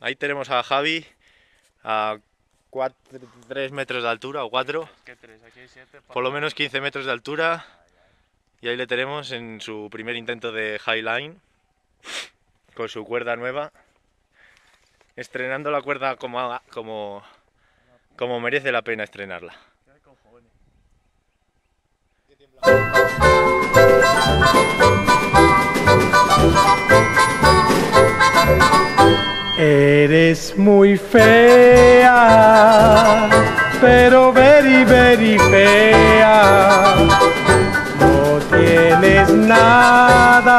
Ahí tenemos a Javi a 3 metros de altura o 4. ¿Qué tres? Aquí hay siete. Por lo menos 15 metros de altura. Y ahí le tenemos en su primer intento de Highline. Con su cuerda nueva. Estrenando la cuerda como, como, como merece la pena estrenarla. Eres muy fea, pero very, very fea. No tienes nada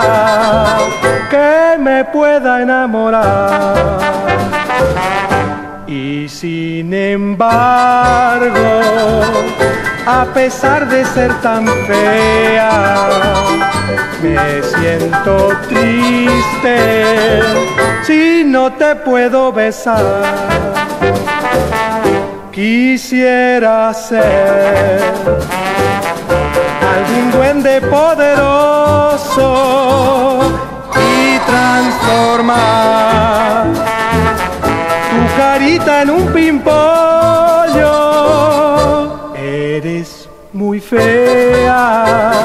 que me pueda enamorar. Y sin embargo, a pesar de ser tan fea, me siento triste si no te puedo besar. Quisiera ser algún duende poderoso y transformar tu carita en un pimpollo. Fea,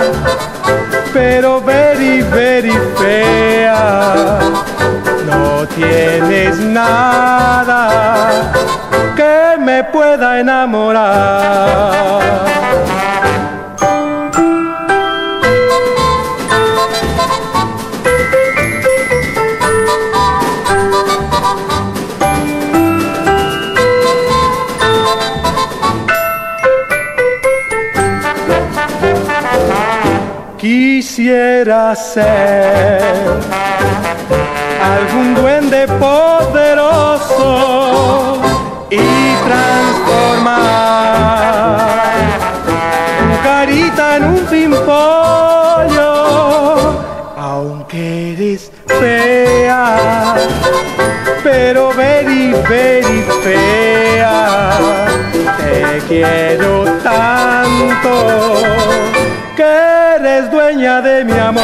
pero very, very fea. No tienes nada que me pueda enamorar. Quisiera ser algún duende poderoso y transformar tu carita en un pimpollo, aunque eres fea, pero very, very fea, te quiero eres dueña de mi amor.